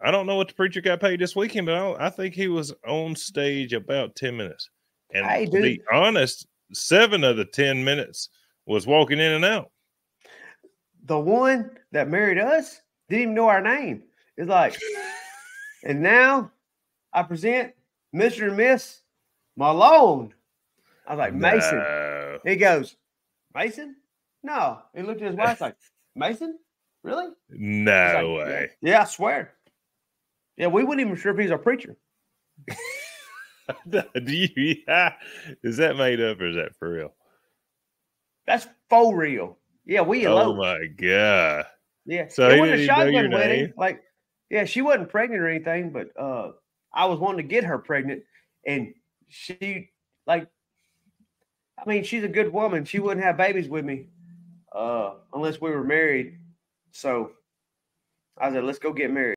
I don't know what the preacher got paid this weekend, but I, I think he was on stage about 10 minutes. And Hey, to be honest, seven of the 10 minutes was walking in and out. The one that married us didn't even know our name. It's like, and now I present Mr. and Miss Malone. I was like, Mason. No. He goes, Mason? No. He looked at his wife like, Mason? Really? No like, way. Yeah, yeah, I swear. Yeah, we wouldn't even sure if he's a preacher. Do you, yeah. Is that made up or is that for real? That's for real. Yeah, we Oh eloped. my God. Yeah. So it wasn't a didn't know your shotgun wedding. Like, yeah, she wasn't pregnant or anything, but uh I was wanting to get her pregnant, and she like I mean, she's a good woman. She wouldn't have babies with me uh unless we were married. So I said, let's go get married.